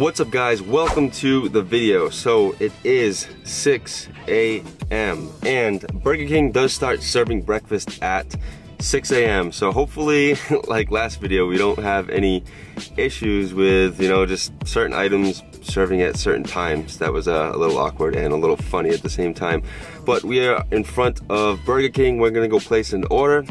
What's up guys, welcome to the video. So it is 6 a.m. and Burger King does start serving breakfast at 6 a.m. So hopefully, like last video, we don't have any issues with, you know, just certain items serving at certain times. That was uh, a little awkward and a little funny at the same time. But we are in front of Burger King. We're gonna go place an order.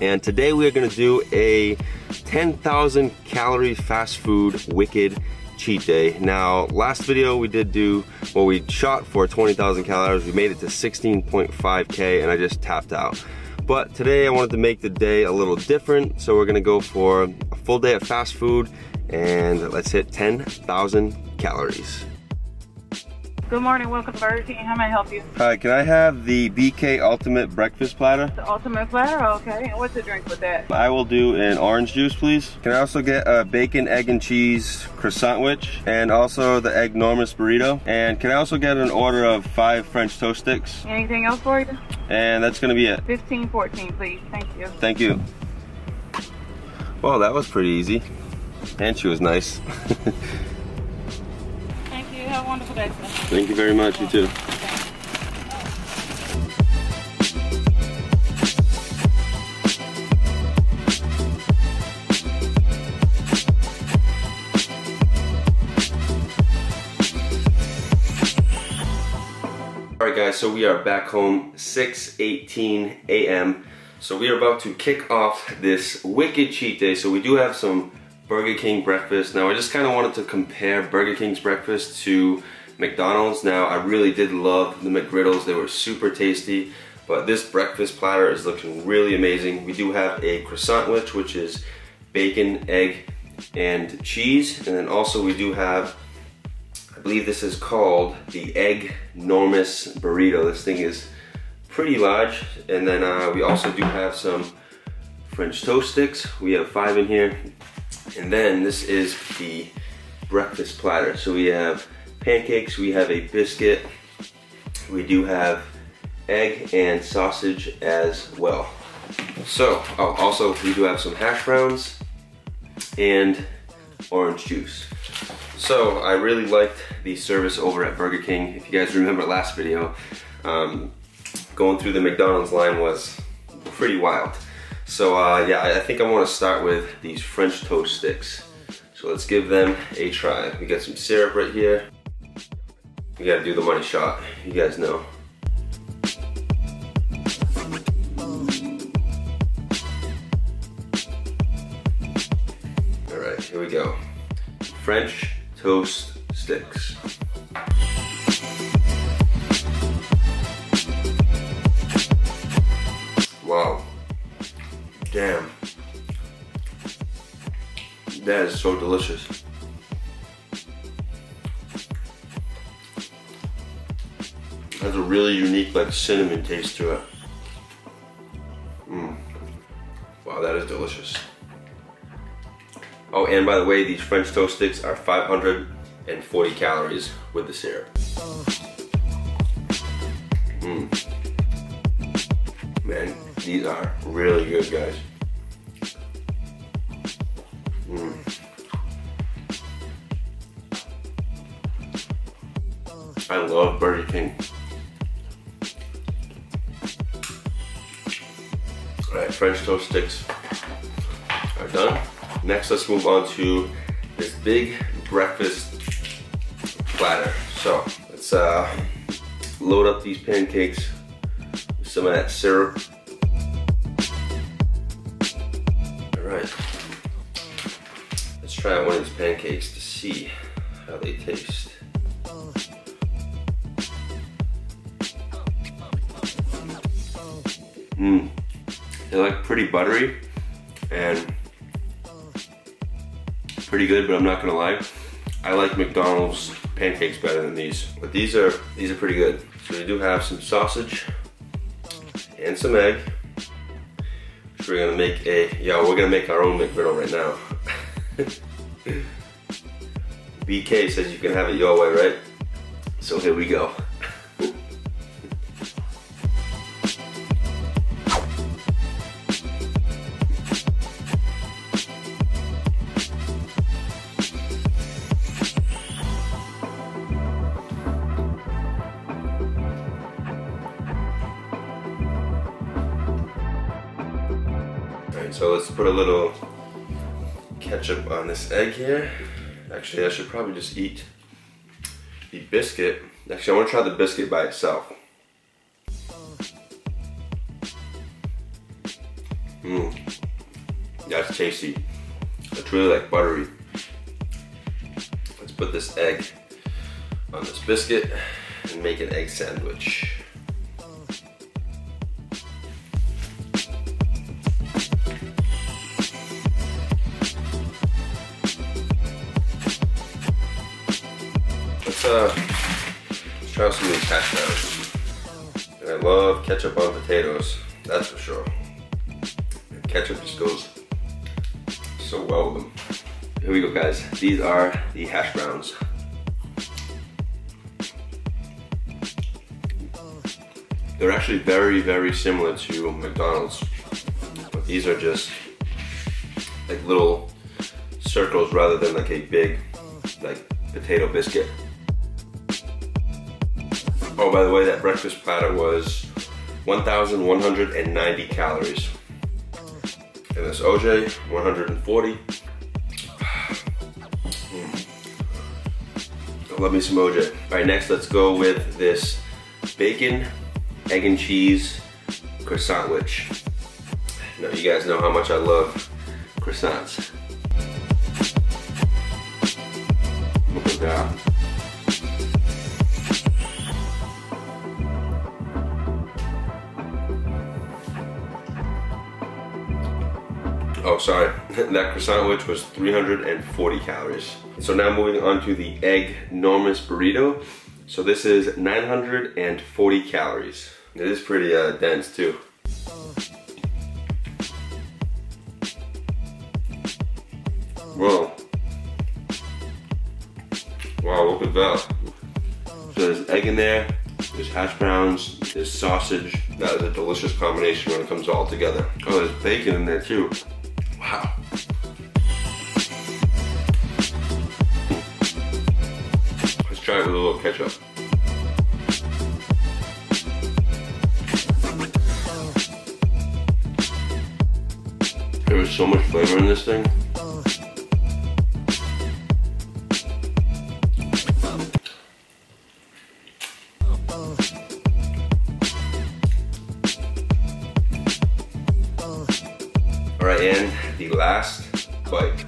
And today we are gonna do a 10,000 calorie fast food wicked cheat day. Now, last video we did do, well, we shot for 20,000 calories. We made it to 16.5K and I just tapped out. But today I wanted to make the day a little different. So we're gonna go for a full day of fast food and let's hit 10,000 calories. Good morning, welcome to Burger King. How may I help you? Hi, can I have the BK Ultimate Breakfast Platter? The ultimate platter, okay. And what's the drink with that? I will do an orange juice, please. Can I also get a bacon, egg, and cheese Croissan'wich? And also the Egg-Normous Burrito. And can I also get an order of five French toast sticks? Anything else for you? And that's gonna be it. 15, 14, please. Thank you. Thank you. Well, that was pretty easy. And she was nice. wonderful day, sir. Thank you very much, you too. Alright guys, so we are back home, 6.18 a.m. So we are about to kick off this wicked cheat day. So we do have some Burger King breakfast. Now I just kind of wanted to compare Burger King's breakfast to McDonald's. Now I really did love the McGriddles. They were super tasty. But this breakfast platter is looking really amazing. We do have a Croissan'wich, which is bacon, egg, and cheese. And then also we do have, I believe this is called the Egg Normous Burrito. This thing is pretty large. And then uh, we also do have some French toast sticks. We have five in here. And then this is the breakfast platter. So we have pancakes, we have a biscuit, we do have egg and sausage as well. So, oh, also we do have some hash browns and orange juice. So I really liked the service over at Burger King. If you guys remember last video, um, going through the McDonald's line was pretty wild. So uh, yeah, I think I wanna start with these French toast sticks. So let's give them a try. We got some syrup right here. We gotta do the money shot, you guys know. All right, here we go. French toast sticks. Damn. That is so delicious. Has a really unique like cinnamon taste to it. Mm. Wow, that is delicious. Oh, and by the way, these French toast sticks are 540 calories with the syrup. Mm. Man, these are really good, guys. Mm. I love Burger King. All right, French toast sticks are done. Next, let's move on to this big breakfast platter. So let's uh, load up these pancakes with some of that syrup. Pretty buttery and pretty good, but I'm not gonna lie. I like McDonald's pancakes better than these, but these are these are pretty good. So we do have some sausage and some egg. So we're gonna make a yeah, we're gonna make our own McGriddle right now. BK says you can have it your way, right? So here we go. So let's put a little ketchup on this egg here. Actually, I should probably just eat the biscuit. Actually, I want to try the biscuit by itself. Mmm. That's tasty. It's really like buttery. Let's put this egg on this biscuit and make an egg sandwich. Uh, let's try out some of these hash browns. And I love ketchup on potatoes, that's for sure. Ketchup just goes so well with them. Here we go guys, these are the hash browns. They're actually very, very similar to McDonald's. But these are just like little circles rather than like a big like potato biscuit. Oh, by the way, that breakfast platter was 1,190 calories. And this OJ, 140. Mm. Love me some OJ. All right, next let's go with this bacon, egg and cheese Croissan'wich. Now you guys know how much I love croissants. Look at that. Oh, sorry. that croissant which was 340 calories. So now moving on to the egg enormous burrito. So this is 940 calories. It is pretty uh, dense too. Whoa. Wow, look at that. So there's egg in there, there's hash browns, there's sausage. That is a delicious combination when it comes all together. Oh, there's bacon in there too. Wow. Let's try it with a little ketchup. There is so much flavor in this thing. Last bite.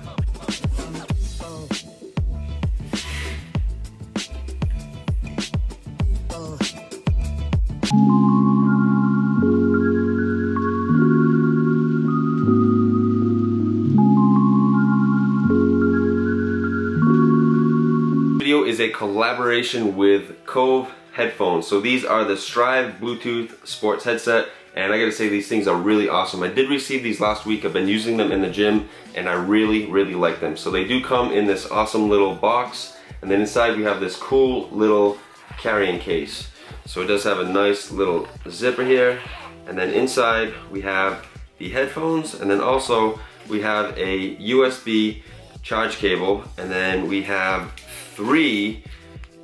Video is a collaboration with Kove headphones. So these are the Strive Bluetooth sports headset and I gotta say these things are really awesome. I did receive these last week. I've been using them in the gym and I really, really like them. So they do come in this awesome little box and then inside we have this cool little carrying case. So it does have a nice little zipper here and then inside we have the headphones and then also we have a USB charge cable and then we have three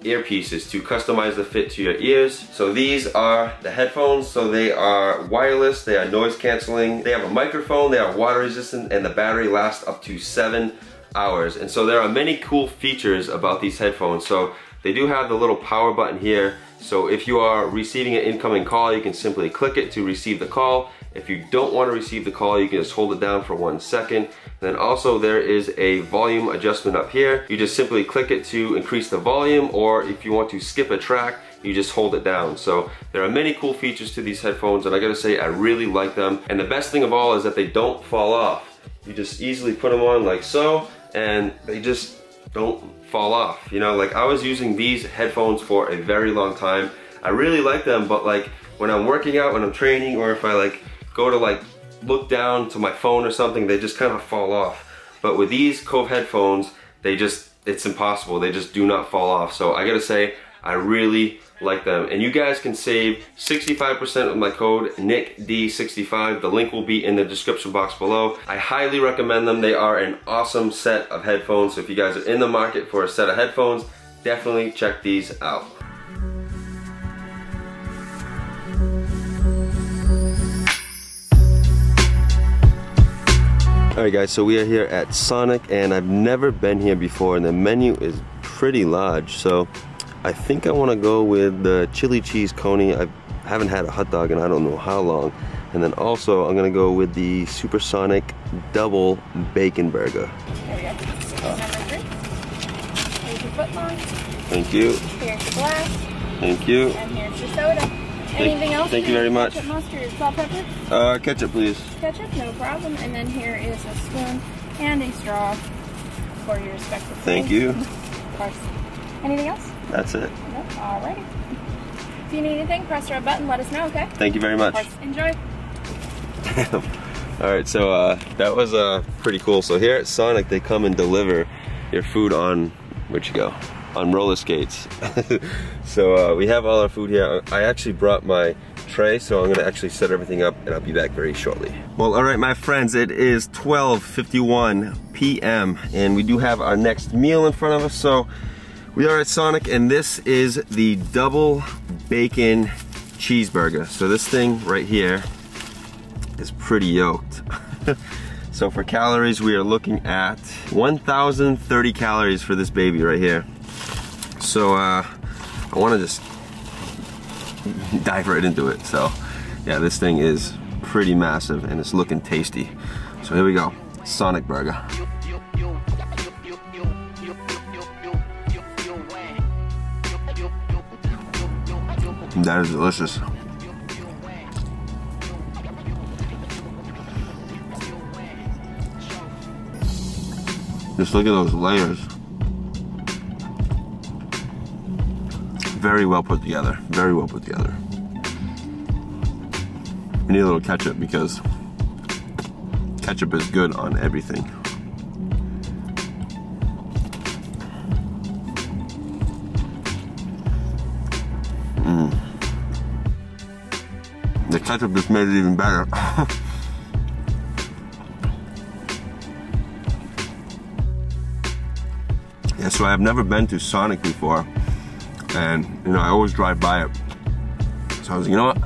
earpieces to customize the fit to your ears. So these are the headphones. So they are wireless, they are noise canceling, they have a microphone, they are water resistant, and the battery lasts up to seven hours. And so there are many cool features about these headphones. So they do have the little power button here. So if you are receiving an incoming call, you can simply click it to receive the call. If you don't want to receive the call, you can just hold it down for one second. Then also there is a volume adjustment up here. You just simply click it to increase the volume or if you want to skip a track, you just hold it down. So there are many cool features to these headphones and I gotta say I really like them. And the best thing of all is that they don't fall off. You just easily put them on like so and they just don't fall off. You know, like I was using these headphones for a very long time. I really like them, but like when I'm working out, when I'm training, or if I like go to like look down to my phone or something, they just kind of fall off. But with these Kove headphones, they just, it's impossible. They just do not fall off. So I gotta say, I really like them. And you guys can save 65% with my code NICKD65. The link will be in the description box below. I highly recommend them. They are an awesome set of headphones. So if you guys are in the market for a set of headphones, definitely check these out. Alright guys, so we are here at Sonic and I've never been here before and the menu is pretty large. So I think I want to go with the chili cheese coney. I haven't had a hot dog in I don't know how long. And then also I'm going to go with the Supersonic double bacon burger. There we go. Here's your footlong. Thank you. Here's your glass. Thank you. And here's your soda. Anything else? thank you very much. Ketchup, mustard, salt, pepper, Uh, ketchup please. ketchup, no problem. And then here is a spoon and a straw for your respective. Thank you. Of course. Anything else? That's it. Nope. Alrighty. If you need anything, press the red button. Let us know. Okay. Thank you very much. Of course. Enjoy. All right, so uh, that was uh, pretty cool. So here at Sonic, they come and deliver your food on, where'd you go? On roller skates. so uh, we have all our food here. I actually brought my tray, so I'm gonna actually set everything up and I'll be back very shortly. Well, all right, my friends, it is 12.51 p.m. and we do have our next meal in front of us. So we are at Sonic and this is the double bacon cheeseburger. So this thing right here is pretty yoked. so for calories, we are looking at 1,030 calories for this baby right here. So uh, I wanna just dive right into it. So yeah, this thing is pretty massive and it's looking tasty. So here we go, Sonic Burger. That is delicious. Just look at those layers. Very well put together. Very well put together. We need a little ketchup because ketchup is good on everything. Mm. The ketchup just made it even better. Yeah, so I've never been to Sonic before, and you know I always drive by it. So I was, like, you know what?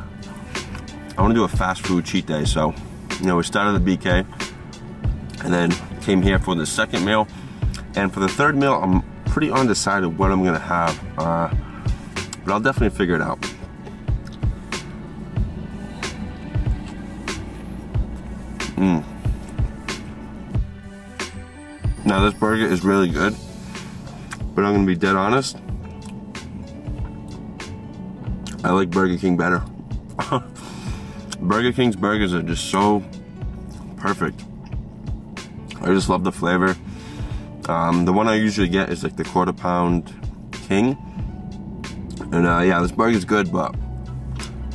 I want to do a fast food cheat day. So, you know, we started the BK, and then came here for the second meal, and for the third meal, I'm pretty undecided what I'm gonna have, uh, but I'll definitely figure it out. Mm. Now this burger is really good but I'm gonna be dead honest. I like Burger King better. Burger King's burgers are just so perfect. I just love the flavor. Um, the one I usually get is like the quarter pound king. And uh, yeah, this burger's good, but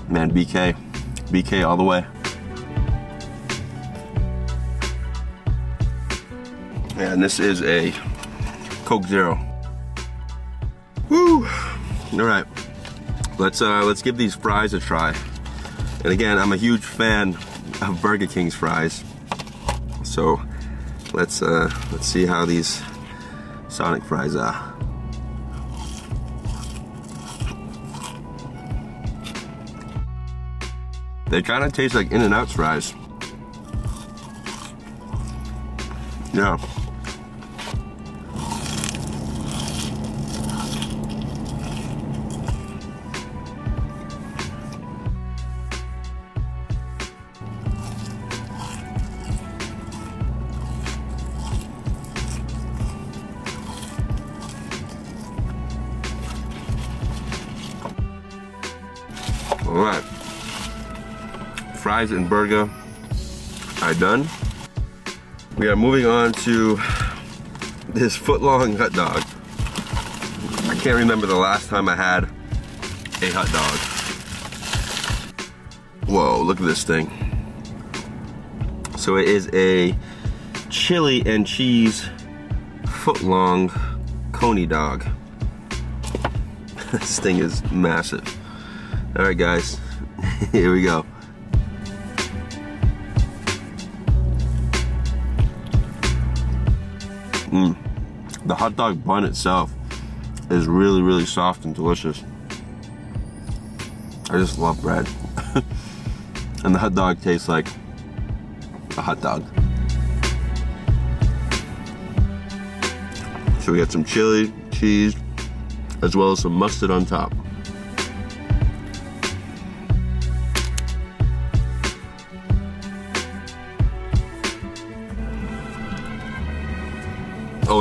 man, BK, BK all the way. And this is a Coke Zero. Woo! All right, let's uh, let's give these fries a try. And again, I'm a huge fan of Burger King's fries, so let's uh, let's see how these Sonic fries are. They kind of taste like In-N-Out's fries. Yeah. All right. Fries and burger are done. We are moving on to this foot-long hot dog. I can't remember the last time I had a hot dog. Whoa, look at this thing. So it is a chili and cheese foot-long coney dog. this thing is massive. All right, guys, here we go. Mm. The hot dog bun itself is really, really soft and delicious. I just love bread. and the hot dog tastes like a hot dog. So we got some chili, cheese, as well as some mustard on top.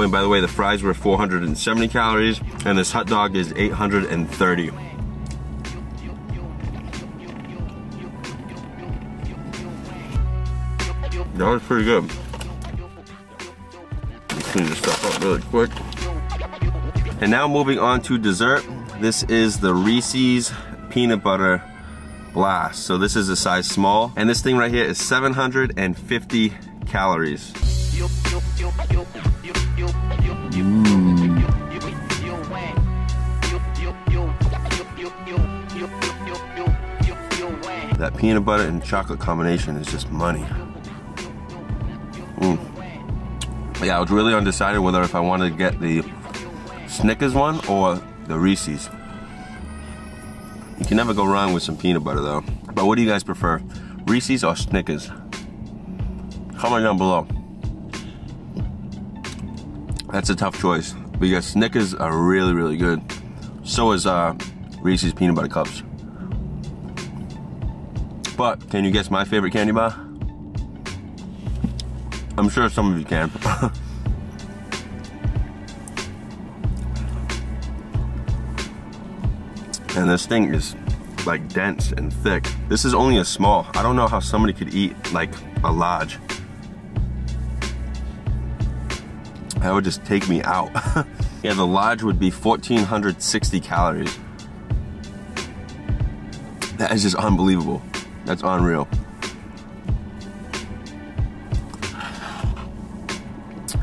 And by the way, the fries were 470 calories, and this hot dog is 830. That was pretty good. Clean this stuff up really quick. And now moving on to dessert. This is the Reese's Peanut Butter Blast. So this is a size small. And this thing right here is 750 calories. Mm. That peanut butter and chocolate combination is just money. Mm. Yeah, I was really undecided whether if I wanted to get the Snickers one or the Reese's. You can never go wrong with some peanut butter though. But what do you guys prefer? Reese's or Snickers? Comment down below. That's a tough choice because Snickers are really, really good. So is uh, Reese's peanut butter cups. But can you guess my favorite candy bar? I'm sure some of you can. and this thing is like dense and thick. This is only a small. I don't know how somebody could eat like a large. That would just take me out. yeah, the lodge would be 1,460 calories. That is just unbelievable. That's unreal.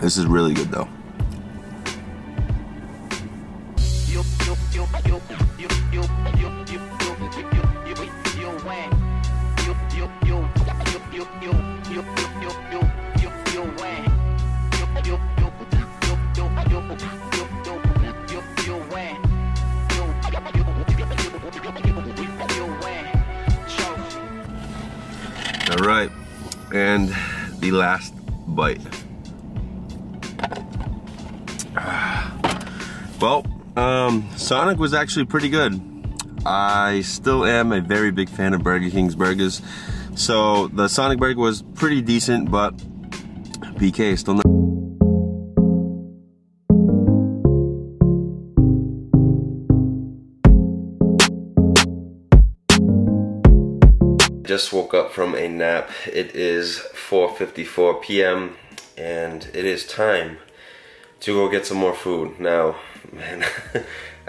This is really good though. Sonic was actually pretty good. I still am a very big fan of Burger King's burgers. So the Sonic burger was pretty decent, but BK is still not. Just woke up from a nap. It is 4.54 p.m. and it is time to go get some more food. Now, man,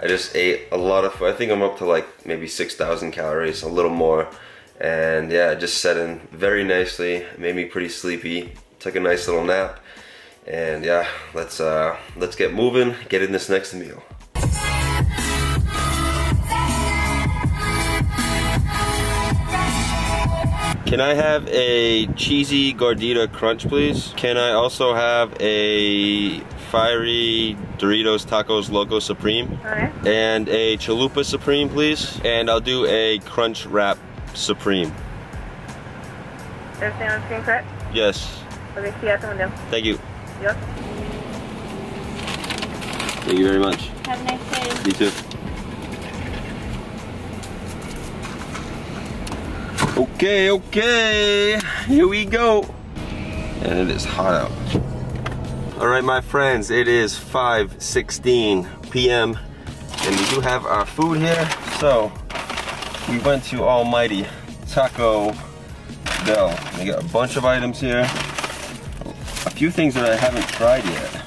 I just ate a lot of food. I think I'm up to like maybe 6,000 calories, a little more. And yeah, it just set in very nicely, made me pretty sleepy. Took a nice little nap. And yeah, let's uh, let's get moving, get in this next meal. Can I have a cheesy gordita crunch, please? Can I also have a fiery Doritos Tacos Loco Supreme? Okay. And a chalupa Supreme, please? And I'll do a crunch wrap Supreme. Everything on screen correct? Yes. Okay, see you at the window. Thank you. Yep. Thank you very much. Have a nice day. You too. Okay, okay, here we go. And it is hot out. All right, my friends, it is 5.16 p.m. And we do have our food here. So, we went to Almighty Taco Bell. We got a bunch of items here. A few things that I haven't tried yet.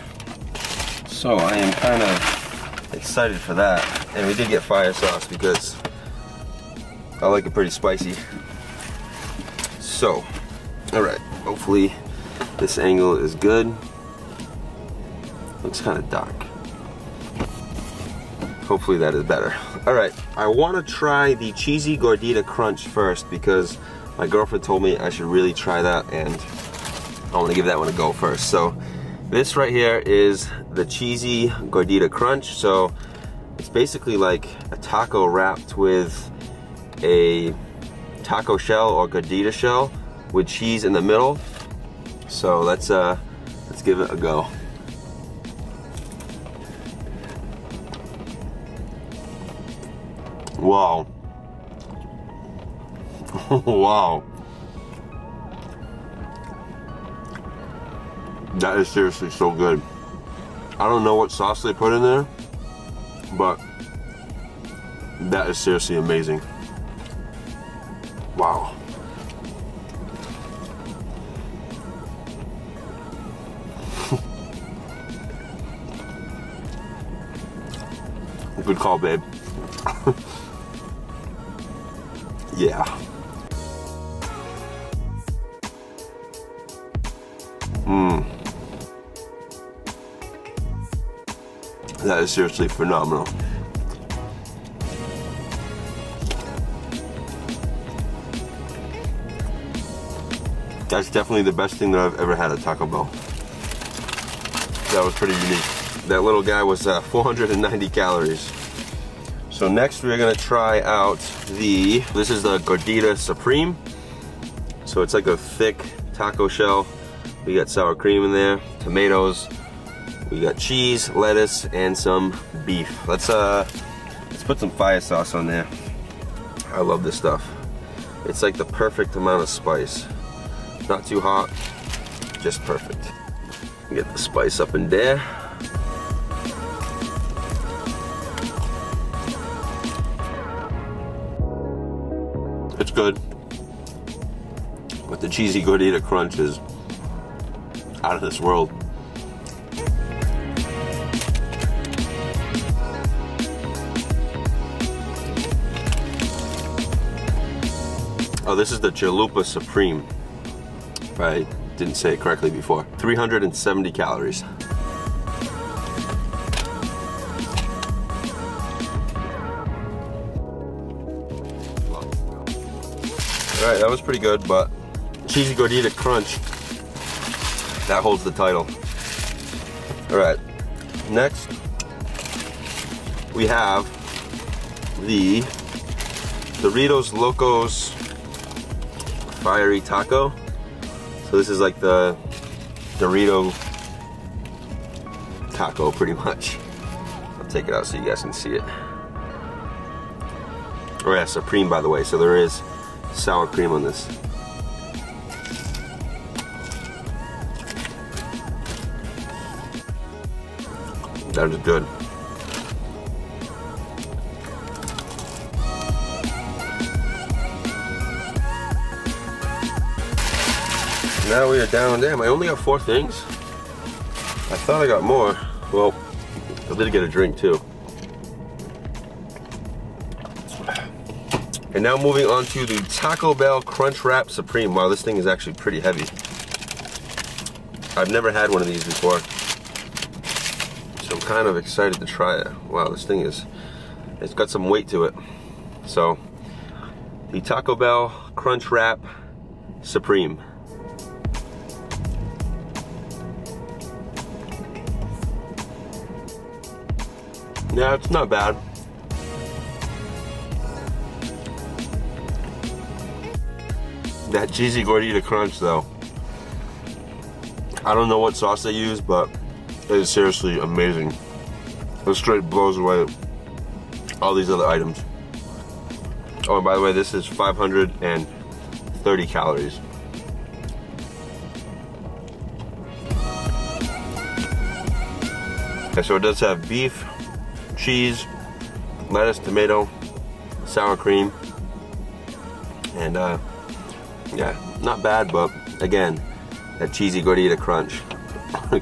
So I am kind of excited for that. And we did get fire sauce because I like it pretty spicy. So, all right, hopefully this angle is good. Looks kind of dark. Hopefully that is better. All right, I wanna try the cheesy gordita crunch first because my girlfriend told me I should really try that and I wanna give that one a go first. So this right here is the cheesy gordita crunch. So it's basically like a taco wrapped with a taco shell or gordita shell with cheese in the middle. So let's uh, let's give it a go. Wow. wow. That is seriously so good. I don't know what sauce they put in there, but that is seriously amazing. Wow. Good call, babe. yeah. Mmm. That is seriously phenomenal. That's definitely the best thing that I've ever had at Taco Bell. That was pretty unique. That little guy was uh, 490 calories. So next we're gonna try out the, this is the Gordita Supreme. So it's like a thick taco shell. We got sour cream in there, tomatoes, we got cheese, lettuce, and some beef. Let's uh, let's put some fire sauce on there. I love this stuff. It's like the perfect amount of spice. Not too hot, just perfect. Get the spice up in there. Good. But the cheesy gordita crunch is out of this world. Oh, this is the Chalupa Supreme. If I didn't say it correctly before. 370 calories. All right, that was pretty good, but cheesy gordita crunch, that holds the title. All right, next we have the Doritos Locos Fiery Taco. So this is like the Dorito taco pretty much. I'll take it out so you guys can see it. Oh yeah, Supreme by the way, so there is sour cream on this. That is good. Now we are down. Damn, I only got four things. I thought I got more. Well, I did get a drink too. And now moving on to the Taco Bell Crunch Wrap Supreme. Wow, this thing is actually pretty heavy. I've never had one of these before. So I'm kind of excited to try it. Wow, this thing is, it's got some weight to it. So, the Taco Bell Crunch Wrap Supreme. Yeah, it's not bad. That cheesy gordita crunch though. I don't know what sauce they use, but it is seriously amazing. It straight blows away all these other items. Oh, and by the way, this is 530 calories. Okay, so it does have beef, cheese, lettuce, tomato, sour cream, and uh, yeah, not bad, but again, that cheesy gordita crunch,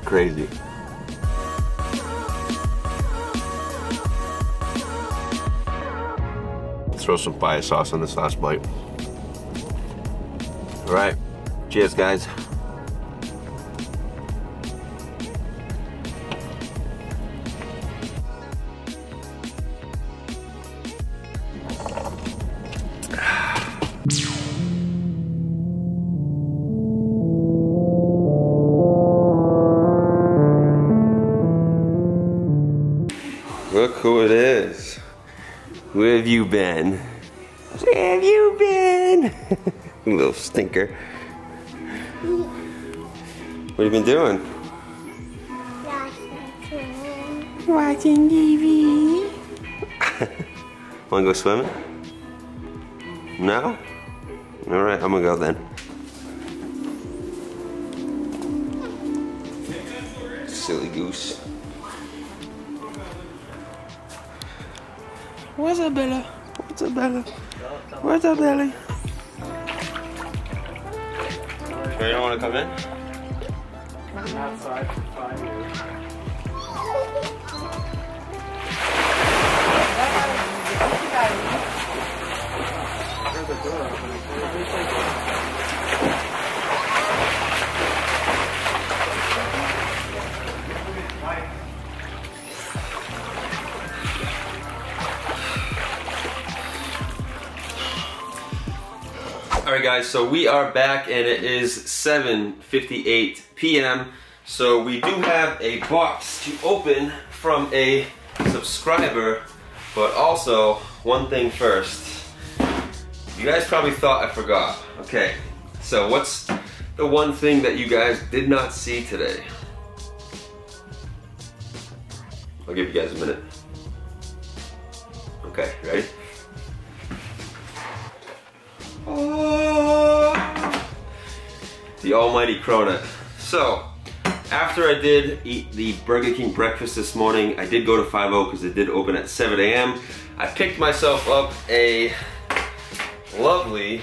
crazy. Throw some fire sauce on this last bite. All right, cheers, guys. Look who it is. Where have you been? Where have you been? little stinker. What have you been doing? Watching TV. Wanna go swimming? No? Alright, I'm gonna go then. What's Bella? What's up, Bella? What's up, Belly? Sure you don't want to come in? for five years. Alright guys, so we are back and it is 7.58 p.m. So we do have a box to open from a subscriber, but also one thing first. You guys probably thought I forgot. Okay, so what's the one thing that you guys did not see today? I'll give you guys a minute. Okay, ready? The almighty cronut. So, after I did eat the Burger King breakfast this morning, I did go to 5 because it did open at 7 a.m. I picked myself up a lovely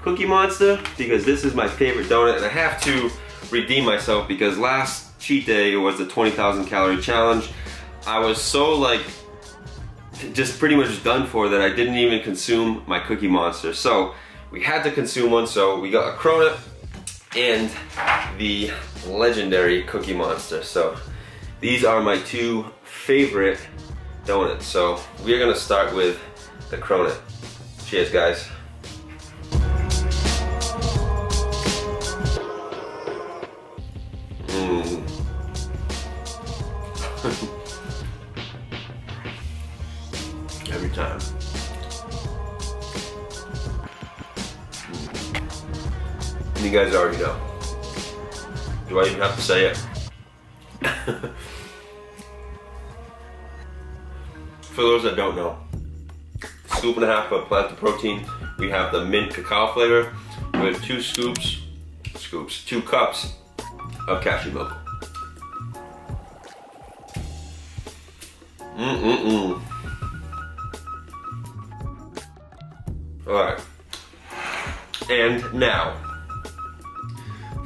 Cookie Monster because this is my favorite donut and I have to redeem myself because last cheat day was the 20,000 calorie challenge. I was so like just pretty much done for that I didn't even consume my Cookie Monster. So we had to consume one, so we got a Cronut and the legendary Cookie Monster. So these are my two favorite donuts. So we're gonna start with the Cronut. Cheers, guys. You guys already know. Do I even have to say it? For those that don't know, scoop and a half of Planta protein. We have the mint cacao flavor with two scoops, scoops, two cups of cashew milk. Mm-mm-mm. Alright. And now,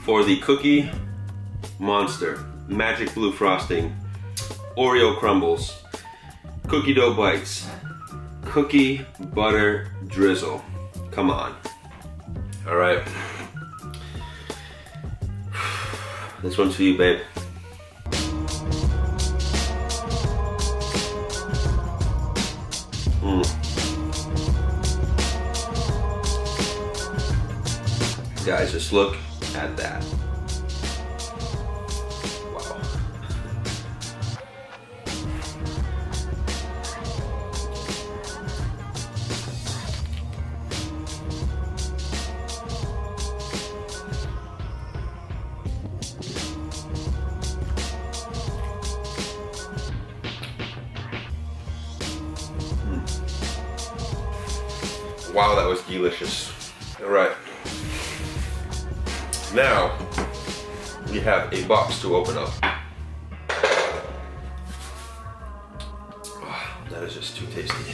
for the Cookie Monster Magic Blue Frosting, Oreo Crumbles, Cookie Dough Bites, Cookie Butter Drizzle. Come on. Alright. This one's for you, babe. Mm. Guys, just look at that. Wow. Wow, that was delicious. All right. Now, we have a box to open up. Oh, that is just too tasty.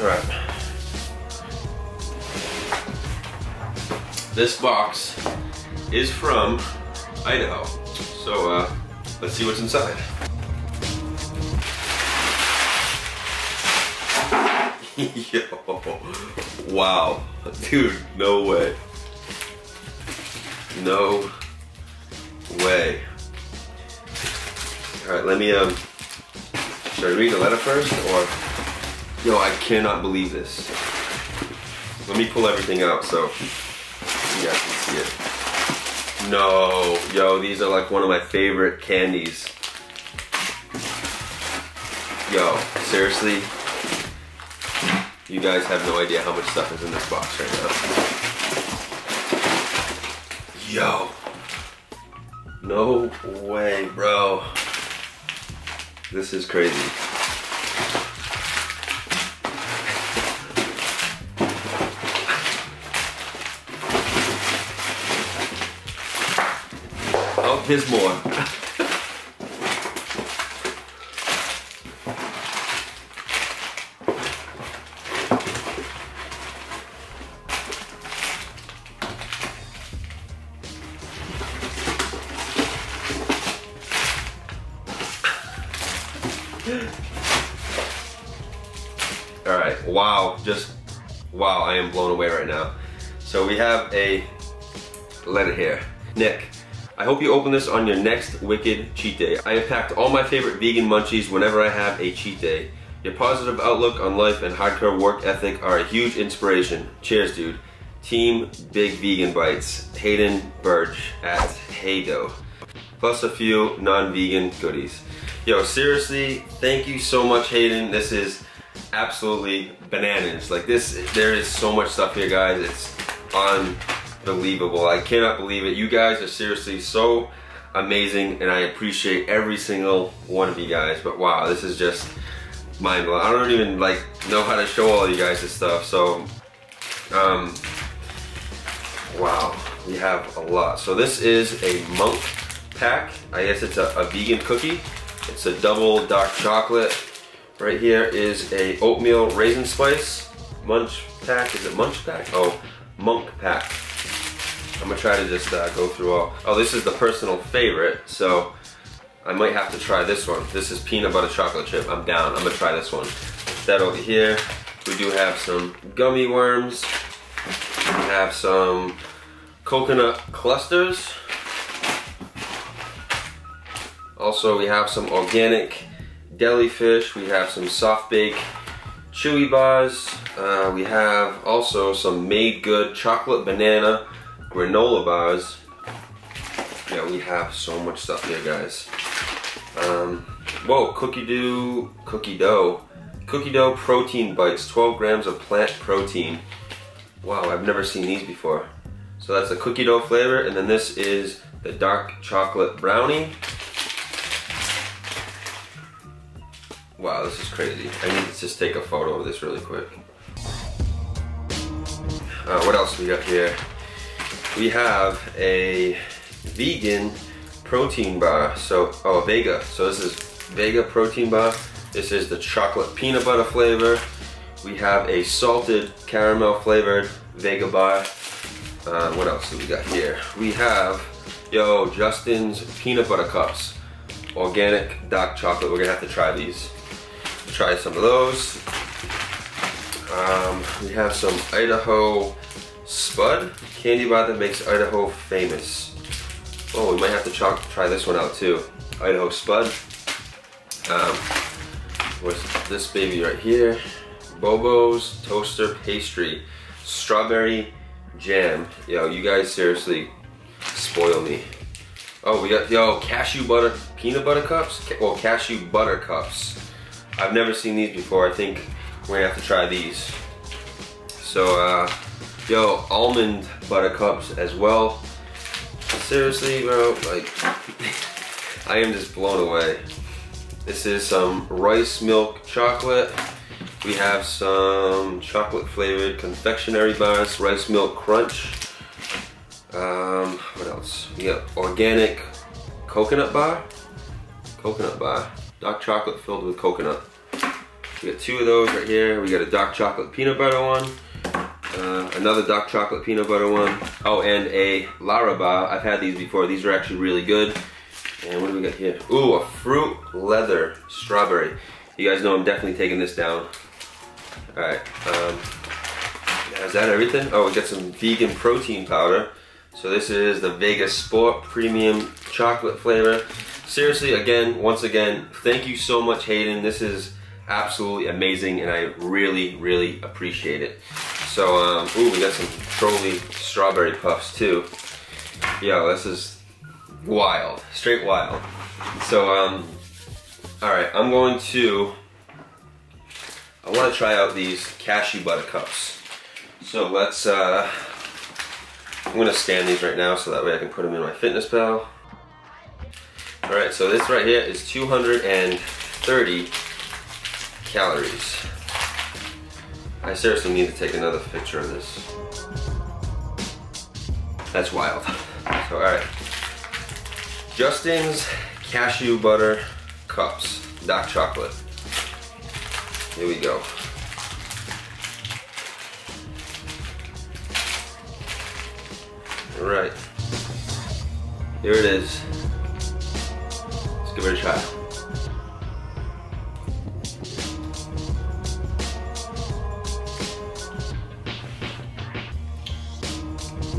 All right. This box is from Idaho. So, uh, let's see what's inside. Yo, wow, dude, no way. No way. All right, let me, um, should I read the letter first or? Yo, I cannot believe this. Let me pull everything out so you guys can see it. No, yo, these are like one of my favorite candies. Yo, seriously, you guys have no idea how much stuff is in this box right now. Yo. No way, bro. This is crazy. Oh, there's more. So we have a letter here. Nick, I hope you open this on your next wicked cheat day. I have packed all my favorite vegan munchies whenever I have a cheat day. Your positive outlook on life and hardcore work ethic are a huge inspiration. Cheers, dude. Team Big Vegan Bites, Hayden Birch at Haydo. Plus a few non-vegan goodies. Yo, seriously, thank you so much, Hayden. This is absolutely bananas. Like this, there is so much stuff here, guys. It's unbelievable. I cannot believe it. You guys are seriously so amazing, and I appreciate every single one of you guys. But wow, this is just mind blowing. I don't even like know how to show all you guys this stuff. So, um, wow, we have a lot. So this is a Munk Pack. I guess it's a, a vegan cookie. It's a double dark chocolate. Right here is a oatmeal raisin spice munch pack. Is it munch pack? Oh, Munk Pack. I'm gonna try to just uh, go through all. Oh, this is the personal favorite, so I might have to try this one. This is peanut butter chocolate chip. I'm down. I'm gonna try this one. That over here. We do have some gummy worms. We have some coconut clusters. Also, we have some organic deli fish. We have some soft bake chewy bars. Uh, we have also some MadeGood chocolate banana granola bars. Yeah, we have so much stuff here, guys. Um, whoa, cookie dough, cookie dough. Cookie dough protein bites, 12 grams of plant protein. Wow, I've never seen these before. So that's the cookie dough flavor, and then this is the dark chocolate brownie. Wow, this is crazy. I need to just take a photo of this really quick. Uh, what else we got here? We have a vegan protein bar. So, oh, Vega. So this is Vega protein bar. This is the chocolate peanut butter flavor. We have a salted caramel flavored Vega bar. Uh, what else do we got here? We have, yo, Justin's peanut butter cups. Organic dark chocolate. We're gonna have to try these try some of those. Um, we have some Idaho Spud candy bar that makes Idaho famous. Oh, we might have to try this one out too. Idaho Spud. Um, what's this baby right here? Bobo's Toaster Pastry. Strawberry Jam. Yo, you guys seriously spoil me. Oh, we got, yo, cashew butter, peanut butter cups? Well, cashew butter cups. I've never seen these before. I think we're gonna have to try these. So, uh, yo, almond butter cups as well. Seriously, bro, like, I am just blown away. This is some rice milk chocolate. We have some chocolate flavored confectionery bars, rice milk crunch. Um, what else? We got organic coconut bar. Coconut bar. Dark chocolate filled with coconut. We got two of those right here. We got a dark chocolate peanut butter one. Uh, another dark chocolate peanut butter one. Oh, and a Larabar. I've had these before. These are actually really good. And what do we got here? Ooh, a fruit leather strawberry. You guys know I'm definitely taking this down. All right. Um, is that everything? Oh, we got some vegan protein powder. So this is the Vega Sport Premium Chocolate flavor. Seriously, again, once again, thank you so much, Hayden. This is absolutely amazing and I really, really appreciate it. So, um, ooh, we got some Trolli strawberry puffs too. Yo, this is wild, straight wild. So, um, all right, I'm going to, I want to try out these cashew butter cups. So let's, uh, I'm gonna scan these right now so that way I can put them in MyFitnessPal. All right, so this right here is 230 calories. I seriously need to take another picture of this. That's wild. So, all right. Justin's cashew butter cups, dark chocolate. Here we go. All right. Here it is. Give it a try.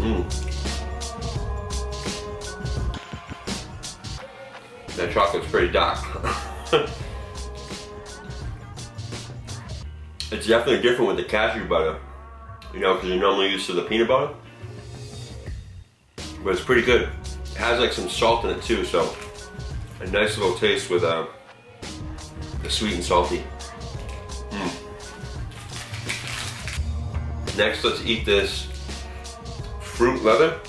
Mmm. That chocolate's pretty dark. it's definitely different with the cashew butter. You know, because you're normally used to the peanut butter. But it's pretty good. It has like some salt in it too, so a nice little taste with uh, the sweet and salty. Mm. Next, let's eat this fruit leather.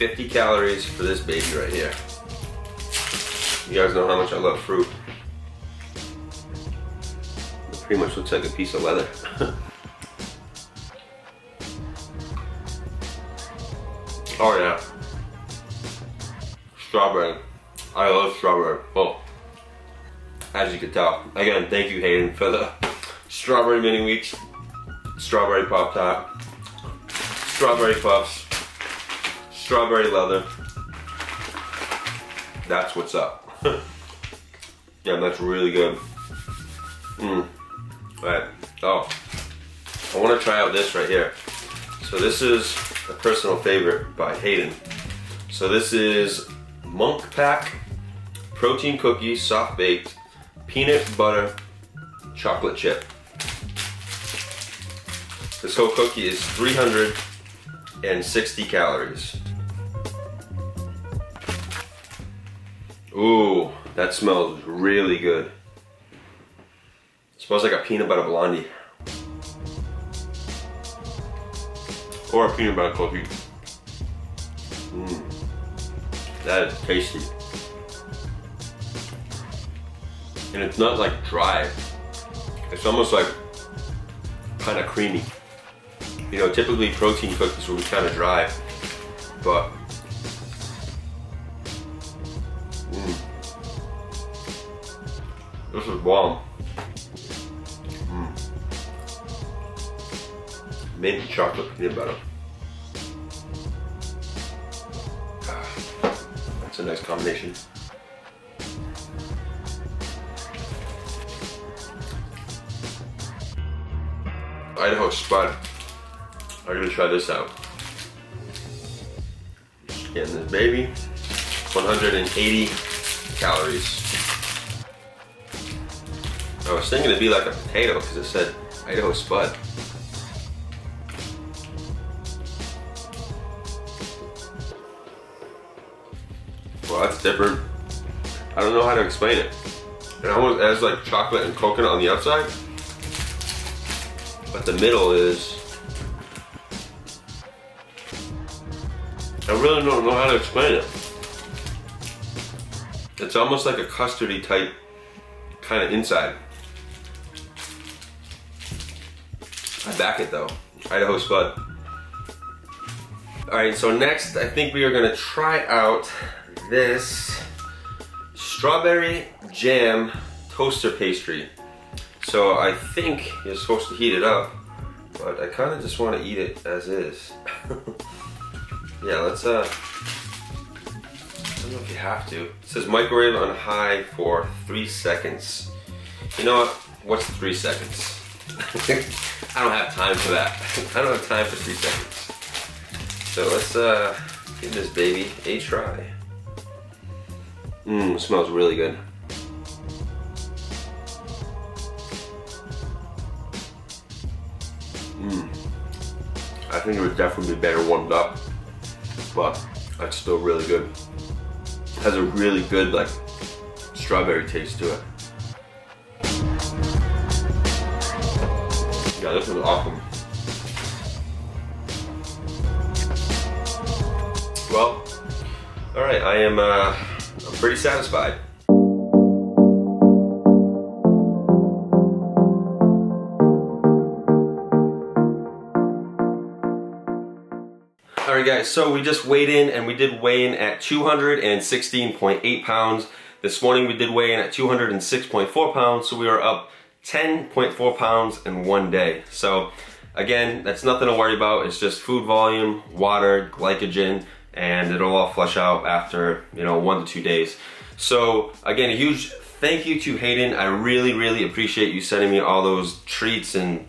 50 calories for this baby right here. You guys know how much I love fruit. It pretty much looks like a piece of leather. oh yeah. Can tell. Again, thank you Hayden for the strawberry mini wheats, strawberry pop top, strawberry puffs, strawberry leather. That's what's up. yeah, that's really good. Mmm. Alright. Oh. I want to try out this right here. So this is a personal favorite by Hayden. So this is Munk Pack protein cookies, soft baked, peanut butter, chocolate chip. This whole cookie is 360 calories. Ooh, that smells really good. It smells like a peanut butter blondie. Or a peanut butter cookie. Mmm. That is tasty. And it's not like dry. It's almost like kind of creamy. You know, typically protein cookies will be kind of dry, but mm, this is bomb. Mm. Mint chocolate peanut butter. That's a nice combination. Idaho Spud. I'm gonna try this out. Getting this baby. 180 calories. I was thinking it'd be like a potato because it said Idaho Spud. Well, that's different. I don't know how to explain it. It almost has like chocolate and coconut on the outside, but the middle is. I really don't know how to explain it. It's almost like a custardy type kind of inside. I back it though. Idaho Spud. Alright, so next I think we are gonna try out this strawberry jam toaster pastry. So I think you're supposed to heat it up, but I kind of just want to eat it as is. yeah, let's uh, I don't know if you have to. It says microwave on high for three seconds. You know what? What's three seconds? I don't have time for that. I don't have time for three seconds. So let's uh, give this baby a try. Mmm, smells really good. I think it would definitely be better warmed up, but that's still really good. Has a really good like strawberry taste to it. Yeah, this is awesome. Well, all right, I am uh, I'm pretty satisfied. Alright guys, so we just weighed in and we did weigh in at 216.8 pounds. This morning we did weigh in at 206.4 pounds, so we are up 10.4 pounds in one day. So again, that's nothing to worry about. It's just food volume, water, glycogen, and it'll all flush out after, you know, one to two days. So again, a huge thank you to Hayden. I really, really appreciate you sending me all those treats and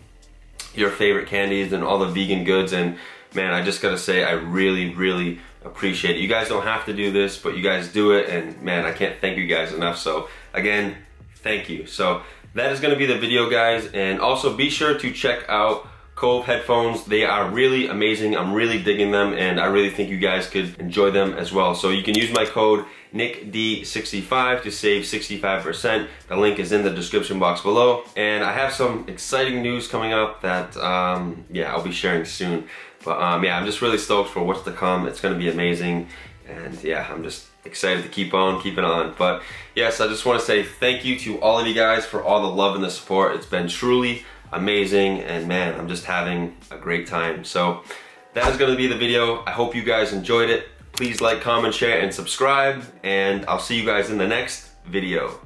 your favorite candies and all the vegan goods. And man, I just gotta say, I really, really appreciate it. You guys don't have to do this, but you guys do it. And man, I can't thank you guys enough. So again, thank you. So that is gonna be the video, guys. And also be sure to check out Kove headphones. They are really amazing. I'm really digging them and I really think you guys could enjoy them as well. So you can use my code NickD65 to save 65%. The link is in the description box below. And I have some exciting news coming up that, um, yeah, I'll be sharing soon. But um, yeah, I'm just really stoked for what's to come. It's gonna be amazing. And yeah, I'm just excited to keep on keeping on. But yes, I just wanna say thank you to all of you guys for all the love and the support. It's been truly amazing and man, I'm just having a great time. So that is gonna be the video. I hope you guys enjoyed it. Please like, comment, share, and subscribe, and I'll see you guys in the next video.